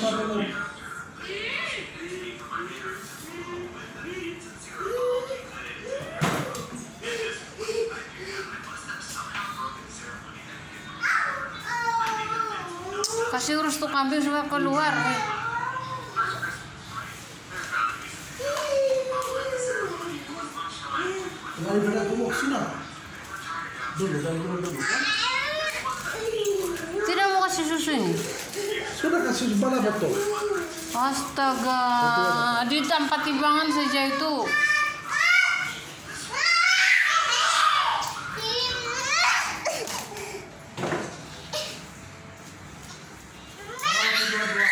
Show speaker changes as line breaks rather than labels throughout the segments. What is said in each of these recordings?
Kasih urus tuh kambing supaya keluar. Eh.
Dulu, dulu.
Tidak mau kasih susu ini.
Sudah kasih bala ba to?
Astaga, di tempat timbangan saja itu.
Ano dua-dua?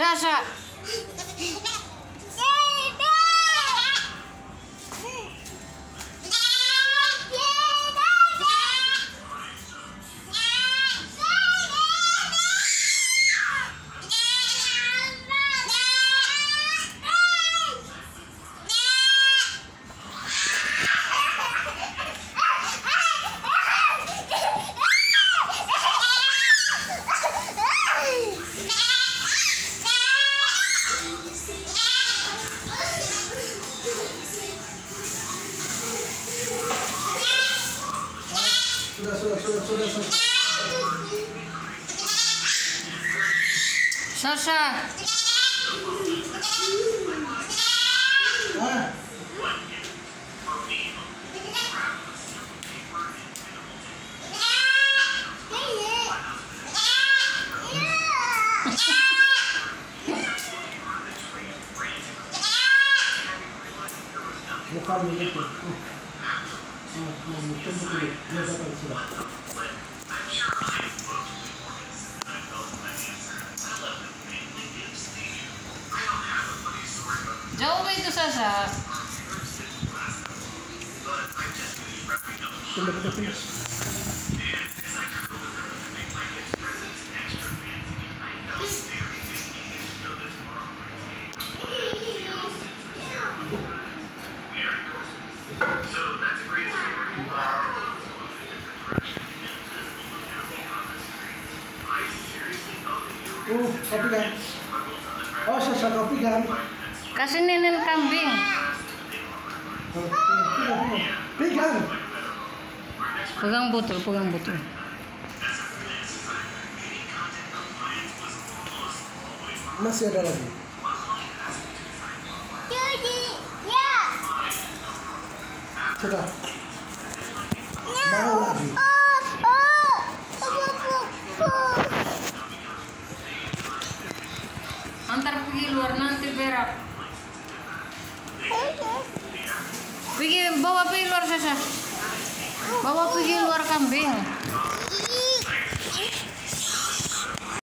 Kunci itu dua-dua kambing 莎莎。
啊
sudah, sudah, sudah, sudah.
Sasa,
Ah, mukha mo ito. Oh, kopi kan? Oh, sasa kopi kan?
Kasih ninin kambing.
Pegang.
Pegang botol, pegang botol.
Masih ada lagi. Sudah. Mau lagi.
Antar pergi luar nanti berak. Pergi bawa pergi luar Sasa. Bawa pergi luar kambing.